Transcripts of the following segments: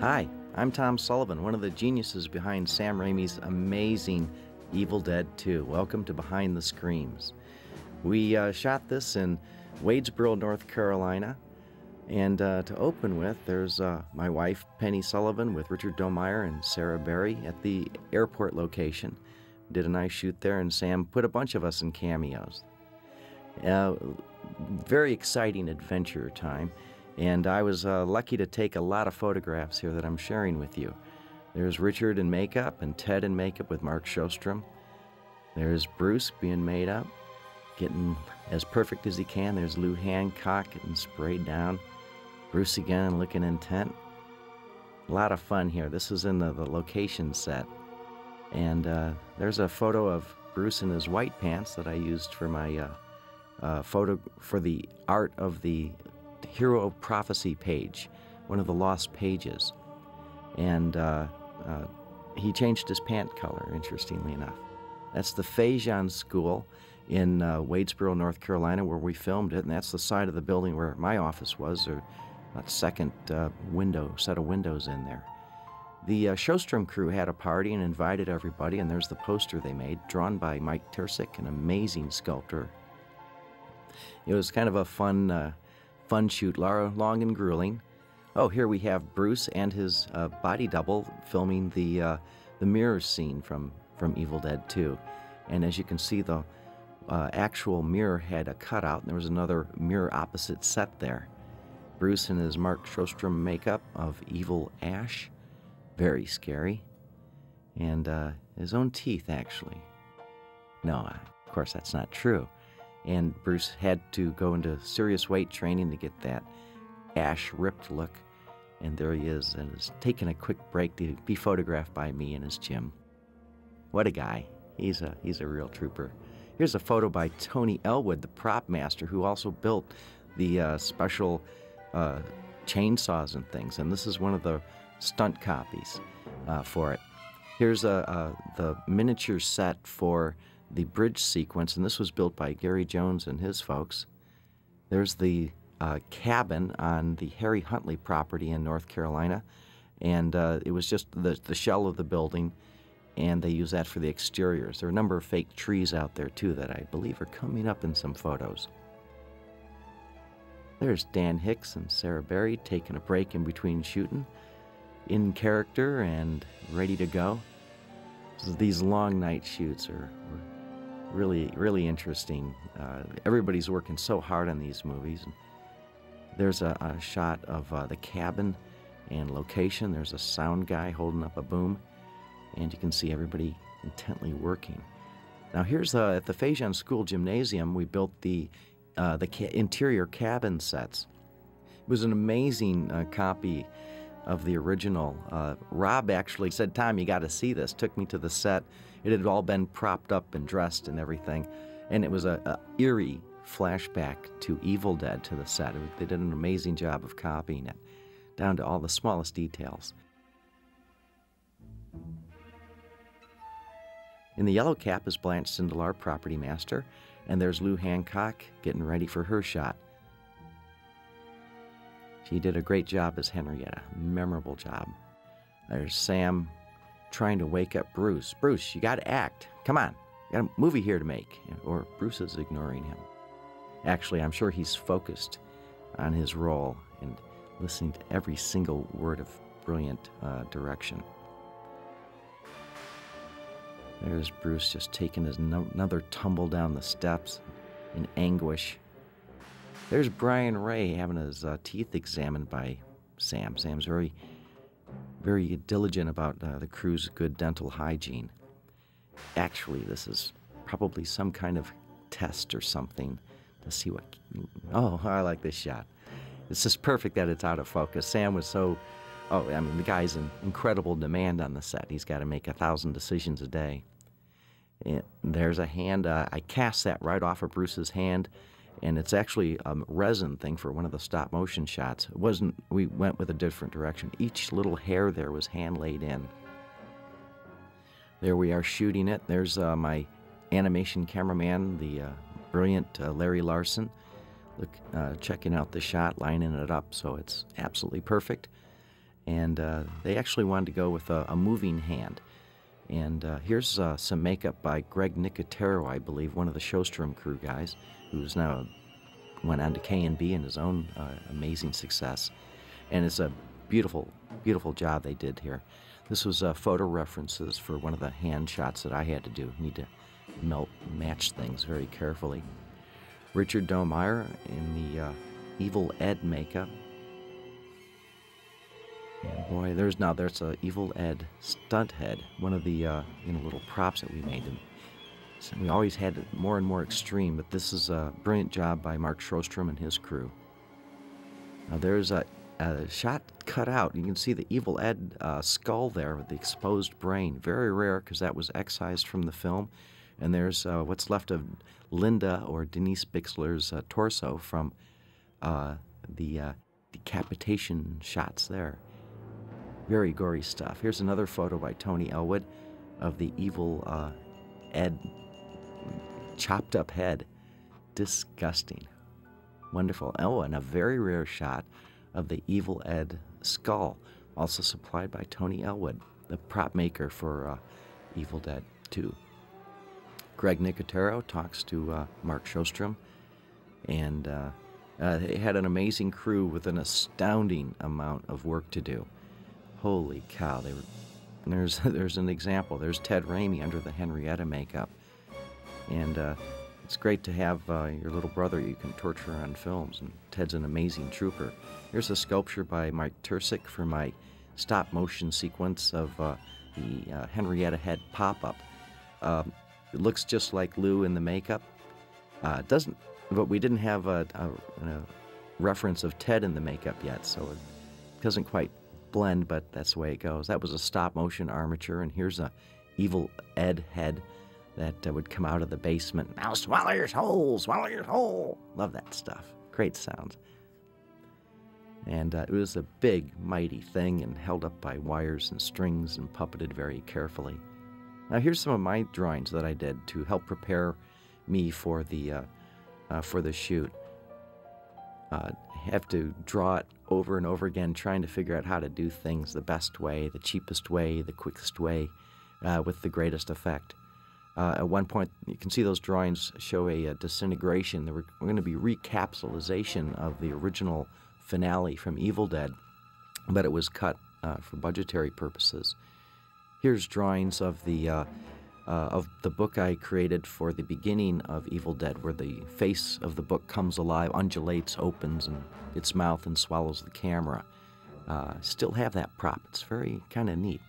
Hi, I'm Tom Sullivan, one of the geniuses behind Sam Raimi's amazing Evil Dead 2. Welcome to Behind the Screams. We uh, shot this in Wadesboro, North Carolina. And uh, to open with, there's uh, my wife, Penny Sullivan, with Richard Domeier and Sarah Berry at the airport location. Did a nice shoot there, and Sam put a bunch of us in cameos. Uh, very exciting adventure time, and I was uh, lucky to take a lot of photographs here that I'm sharing with you. There's Richard in makeup and Ted in makeup with Mark Shostrom. There's Bruce being made up, getting as perfect as he can. There's Lou Hancock getting sprayed down. Bruce again looking intent. A lot of fun here. This is in the, the location set. And uh, there's a photo of Bruce in his white pants that I used for my uh, uh, photo for the art of the Hero of Prophecy page, one of the lost pages. And uh, uh, he changed his pant color, interestingly enough. That's the Faison School in uh, Wadesboro, North Carolina, where we filmed it, and that's the side of the building where my office was, or that second uh, window, set of windows in there. The uh, Shostrom crew had a party and invited everybody, and there's the poster they made, drawn by Mike Trcic, an amazing sculptor. It was kind of a fun, uh, fun shoot, Lara. long and grueling. Oh, here we have Bruce and his uh, body double filming the uh, the mirror scene from from Evil Dead 2, and as you can see, the uh, actual mirror had a cutout, and there was another mirror opposite set there. Bruce in his Mark Shostrom makeup of Evil Ash, very scary, and uh, his own teeth actually. No, of course that's not true. And Bruce had to go into serious weight training to get that ash ripped look. And there he is, and is taking a quick break to be photographed by me in his gym. What a guy. He's a, he's a real trooper. Here's a photo by Tony Elwood, the prop master, who also built the uh, special uh, chainsaws and things. And this is one of the stunt copies uh, for it. Here's a, the miniature set for the bridge sequence, and this was built by Gary Jones and his folks. There's the uh, cabin on the Harry Huntley property in North Carolina, and uh, it was just the, the shell of the building, and they use that for the exteriors. There are a number of fake trees out there too that I believe are coming up in some photos. There's Dan Hicks and Sarah Berry taking a break in between shooting, in character and ready to go. So these long night shoots are, are really, really interesting. Uh, everybody's working so hard on these movies. And There's a, a shot of uh, the cabin and location. There's a sound guy holding up a boom, and you can see everybody intently working. Now here's uh, at the Faison School Gymnasium, we built the uh, the ca interior cabin sets. It was an amazing uh, copy of the original. Uh, Rob actually said, Tom, you got to see this. Took me to the set. It had all been propped up and dressed and everything. And it was a, a eerie flashback to Evil Dead to the set. They did an amazing job of copying it, down to all the smallest details. In the yellow cap is Blanche Sindelar, property master, and there's Lou Hancock getting ready for her shot. She did a great job as Henrietta, memorable job. There's Sam trying to wake up Bruce. Bruce, you got to act. Come on, got a movie here to make. Or Bruce is ignoring him. Actually, I'm sure he's focused on his role and listening to every single word of brilliant uh, direction. There's Bruce just taking his no- another tumble down the steps in anguish. There's Brian Ray having his uh, teeth examined by Sam. Sam's very, very diligent about uh, the crew's good dental hygiene. Actually, this is probably some kind of test or something to see what. Oh, I like this shot. It's just perfect that it's out of focus. Sam was so. Oh, I mean, the guy's in incredible demand on the set. He's got to make a thousand decisions a day. And there's a hand. Uh, I cast that right off of Bruce's hand, and it's actually a resin thing for one of the stop motion shots. It wasn't. We went with a different direction. Each little hair there was hand laid in. There we are shooting it. There's uh, my animation cameraman, the uh, brilliant uh, Larry Larson. Look, uh, checking out the shot, lining it up so it's absolutely perfect. and uh, they actually wanted to go with a, a moving hand. And uh, here's some makeup by Greg Nicotero, I believe, one of the Shostrom crew guys, who's now went on to KNB and his own uh, amazing success. And it's a beautiful, beautiful job they did here. This was uh, photo references for one of the hand shots that I had to do. Need to melt, match things very carefully. Richard Domeier in the uh, Evil Ed makeup. And boy, there's now there's a Evil Ed stunt head, one of the uh, you know little props that we made. And so we always had it more and more extreme, but this is a brilliant job by Mark Shostrom and his crew. Now there's a, a shot cut out. You can see the Evil Ed uh, skull there with the exposed brain. Very rare because that was excised from the film. And there's uh, what's left of Linda or Denise Bixler's uh, torso from uh, the uh, decapitation shots there. Very gory stuff. Here's another photo by Tony Elwood of the evil uh, Ed chopped up head. Disgusting. Wonderful. Oh, and a very rare shot of the evil Ed skull, also supplied by Tony Elwood, the prop maker for uh, Evil Dead 2. Greg Nicotero talks to uh, Mark Shostrom, and uh, uh, they had an amazing crew with an astounding amount of work to do. Holy cow! They were. There's there's an example. There's Ted Raimi under the Henrietta makeup, and uh, it's great to have uh, your little brother you can torture on films. And Ted's an amazing trooper. Here's a sculpture by Mike Trcic for my stop motion sequence of uh, the uh, Henrietta head pop up. Um, it looks just like Lou in the makeup. Uh, doesn't, but we didn't have a, a, a, reference of Ted in the makeup yet, so it doesn't quite blend. But that's the way it goes. That was a stop motion armature, and here's a evil Ed head that uh, would come out of the basement. Now swallow your soul, swallow your soul. Love that stuff. Great sounds. And uh, it was a big, mighty thing, and held up by wires and strings and puppeted very carefully. Now here's some of my drawings that I did to help prepare me for the uh, uh, for the shoot. Uh, have to draw it over and over again, trying to figure out how to do things the best way, the cheapest way, the quickest way, uh, with the greatest effect. Uh, at one point, you can see those drawings show a, a disintegration. There were going to be recapsulization of the original finale from Evil Dead, but it was cut uh, for budgetary purposes. Here's drawings of the uh, uh, of the book I created for the beginning of Evil Dead, where the face of the book comes alive, undulates, opens, and its mouth and swallows the camera. Uh, still have that prop. It's very kind of neat.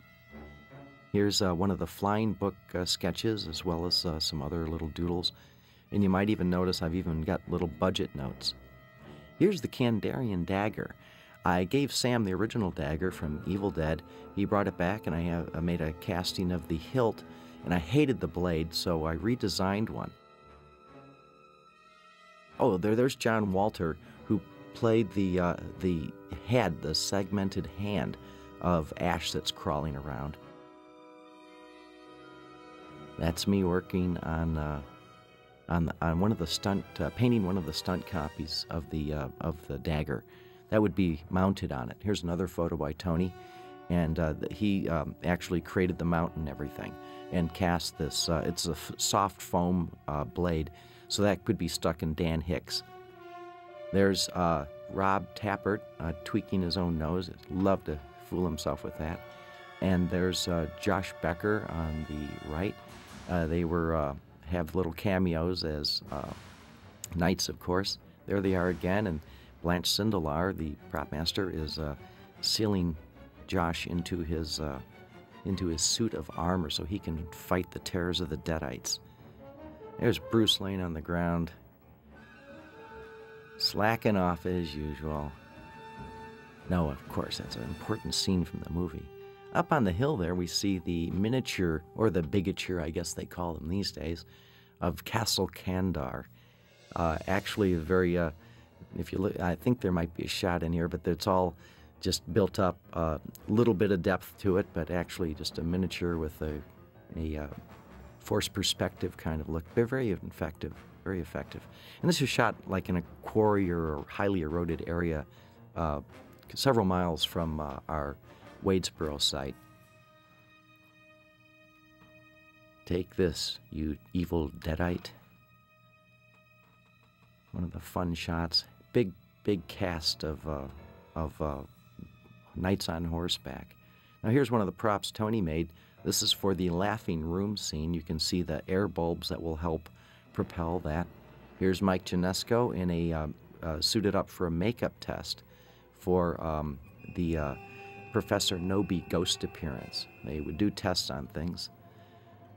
Here's uh, one of the flying book uh, sketches, as well as uh, some other little doodles. And you might even notice I've even got little budget notes. Here's the Kandarian dagger. I gave Sam the original dagger from Evil Dead. He brought it back, and I, I made a casting of the hilt, and I hated the blade, so I redesigned one. Oh, there, there's John Walter, who played the uh, the head, the segmented hand of Ash that's crawling around. That's me working on uh, on on one of the stunt uh, painting one of the stunt copies of the uh, of the dagger that would be mounted on it. Here's another photo by Tony, and uh, he um, actually created the mount and everything, and cast this. Uh, it's a soft foam uh, blade, so that could be stuck in Dan Hicks. There's Rob Tapert tweaking his own nose. Love to fool himself with that. And there's uh, Josh Becker on the right. they were have little cameos as knights, of course. There they are again, and Blanche Sindelar, the prop master, is uh, sealing Josh into his uh, into his suit of armor so he can fight the terrors of the Deadites. There's Bruce laying on the ground, slacking off as usual. No, of course, that's an important scene from the movie. Up on the hill there, we see the miniature, or the bigature, I guess they call them these days, of Castle Kandar. Uh, actually, a very uh, if you look, I think there might be a shot in here, but it's all just built up a uh, little bit of depth to it, but actually just a miniature with a, a uh, forced perspective kind of look. They're very effective, very effective. And this is shot like in a quarry or highly eroded area, uh, several miles from uh, our Wadesboro site. Take this, you evil deadite. One of the fun shots. Big, big cast of, uh, of uh, knights on horseback. Now, here's one of the props Tony made. This is for the laughing room scene. You can see the air bulbs that will help propel that. Here's Mike Ginesco in a uh, uh, suited up for a makeup test for um, the uh, Professor Knowby ghost appearance. They would do tests on things.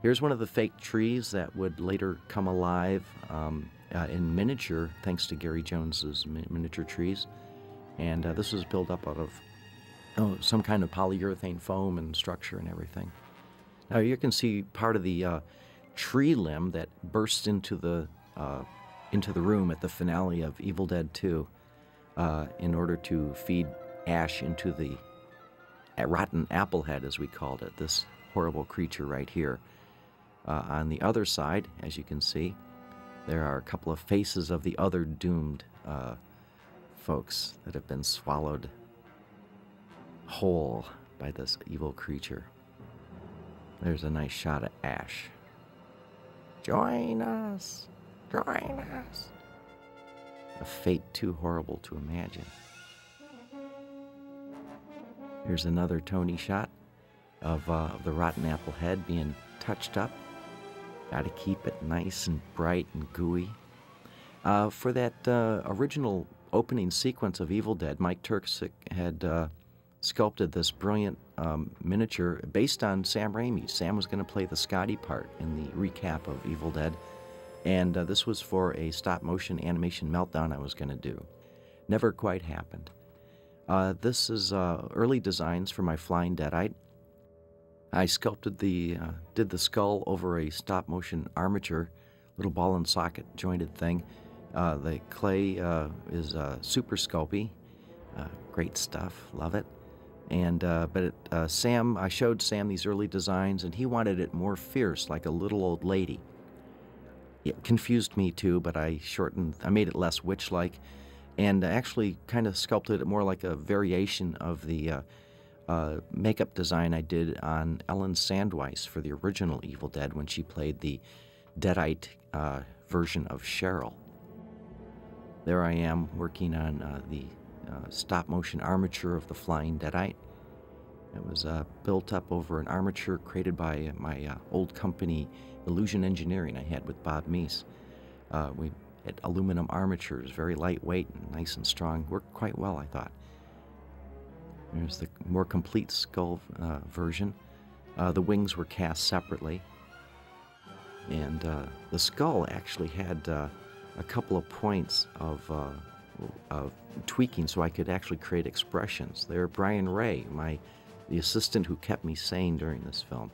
Here's one of the fake trees that would later come alive um, uh, in miniature, thanks to Gary Jones's miniature trees. And uh, this was built up out of oh, some kind of polyurethane foam and structure and everything. Now you can see part of the uh, tree limb that bursts into the uh, into the room at the finale of Evil Dead 2 uh, in order to feed ash into the rotten applehead, as we called it, this horrible creature right here. Uh, on the other side, as you can see, there are a couple of faces of the other doomed uh, folks that have been swallowed whole by this evil creature. There's a nice shot of Ash. Join us! Join us! A fate too horrible to imagine. Here's another Tony shot of, uh, of the rotten apple head being touched up. Got to keep it nice and bright and gooey. Uh, for that uh, original opening sequence of Evil Dead, Mike Turks had uh, sculpted this brilliant um, miniature based on Sam Raimi. Sam was going to play the Scotty part in the recap of Evil Dead, and uh, this was for a stop motion animation meltdown I was going to do. Never quite happened. Uh, this is uh, early designs for my Flying Deadite. I sculpted the, uh, did the skull over a stop motion armature, little ball and socket jointed thing. Uh, the clay uh, is super sculpey, great stuff, love it. And but it, Sam, I showed Sam these early designs, and he wanted it more fierce, like a little old lady. It confused me too, but I shortened, I made it less witch-like and actually kind of sculpted it more like a variation of the uh, uh, makeup design I did on Ellen Sandweiss for the original Evil Dead when she played the Deadite uh, version of Cheryl. There I am working on uh, the uh, stop motion armature of the Flying Deadite. It was uh, built up over an armature created by my old company, Illusion Engineering, I had with Bob Meese. we it, aluminum armatures, very lightweight and nice and strong. Worked quite well, I thought. There's the more complete skull uh, version. Uh, the wings were cast separately. And uh, the skull actually had uh, a couple of points of, uh, of tweaking so I could actually create expressions. There, Brian Ray, my, the assistant who kept me sane during this film,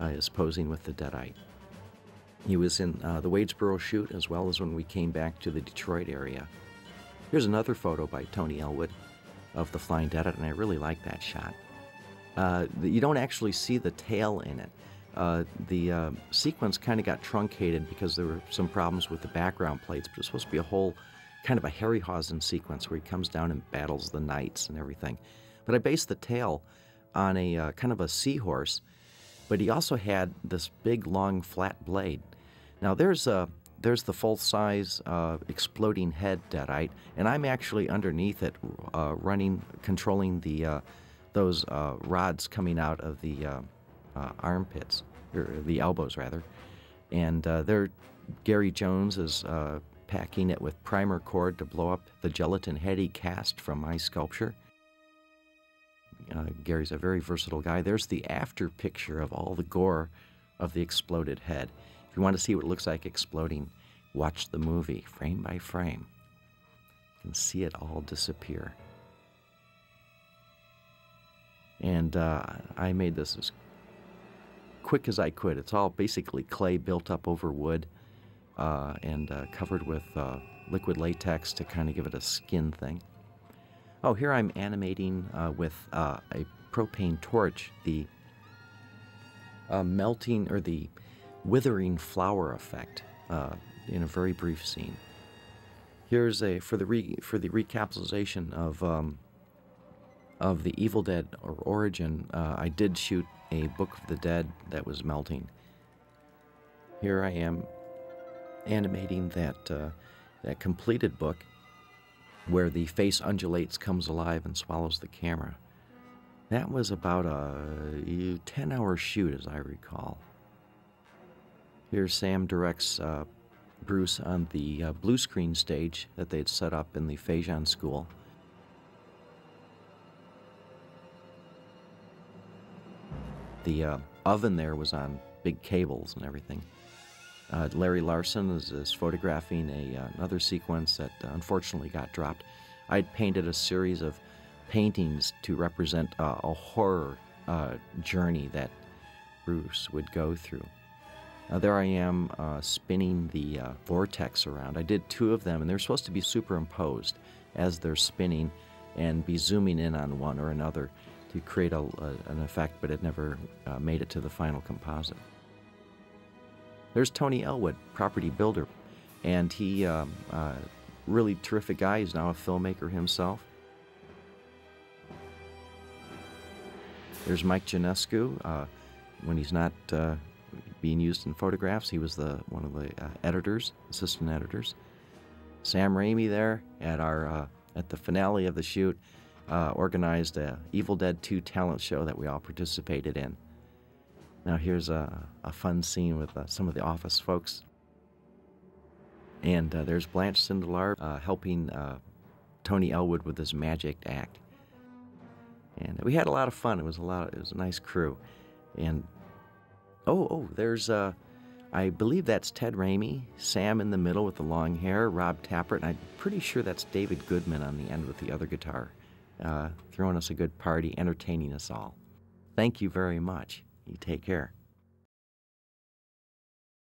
uh, is posing with the Deadite. He was in uh, the Wadesboro shoot as well as when we came back to the Detroit area. Here's another photo by Tony Elwood of the Flying Deadite, and I really like that shot. Uh, you don't actually see the tail in it. Uh, the uh, sequence kind of got truncated because there were some problems with the background plates, but it's supposed to be a whole kind of a Harryhausen sequence where he comes down and battles the knights and everything. But I based the tail on a uh, kind of a seahorse, but he also had this big, long, flat blade. Now there's a there's the full size uh, exploding head deadite, and I'm actually underneath it, uh, running, controlling the uh, those uh, rods coming out of the uh, uh, armpits, or the elbows rather, and there, Gary Jones is packing it with primer cord to blow up the gelatin head he cast from my sculpture. Gary's a very versatile guy. There's the after picture of all the gore of the exploded head. If you want to see what it looks like exploding, watch the movie frame by frame. You can see it all disappear. And uh, I made this as quick as I could. It's all basically clay built up over wood uh, and uh, covered with uh, liquid latex to kind of give it a skin thing. Oh, here I'm animating uh, with uh, a propane torch the melting or the withering flower effect uh, in a very brief scene. Here's a for the re, for the recapitalization of um, of the Evil Dead or origin, uh, I did shoot a Book of the Dead that was melting. Here I am animating that, uh, that completed book where the face undulates, comes alive, and swallows the camera. That was about a 10 hour shoot, as I recall. Here, Sam directs uh, Bruce on the uh, blue screen stage that they had set up in the Faison School. The uh, oven there was on big cables and everything. Uh, Larry Larson is, is photographing a, uh, another sequence that unfortunately got dropped. I'd painted a series of paintings to represent uh, a horror uh, journey that Bruce would go through. Uh, there I am spinning the vortex around. I did two of them, and they're supposed to be superimposed as they're spinning and be zooming in on one or another to create a, a, an effect, but it never made it to the final composite. There's Tony Elwood, property builder, and he, um, uh, really terrific guy. He's now a filmmaker himself. There's Mike Ginescu. Uh, when he's not uh, being used in photographs, he was the one of the uh, editors, assistant editors. Sam Raimi there at our uh, at the finale of the shoot uh, organized a Evil Dead 2 talent show that we all participated in. Now here's a, a fun scene with uh, some of the office folks. And uh, there's Blanche Sindelar helping Tony Elwood with his magic act. And we had a lot of fun. It was a lot. Of, it was a nice crew. And oh, oh, there's uh, I believe that's Ted Raimi, Sam in the middle with the long hair, Rob Tapert, and I'm pretty sure that's David Goodman on the end with the other guitar, uh, throwing us a good party, entertaining us all. Thank you very much. You take care.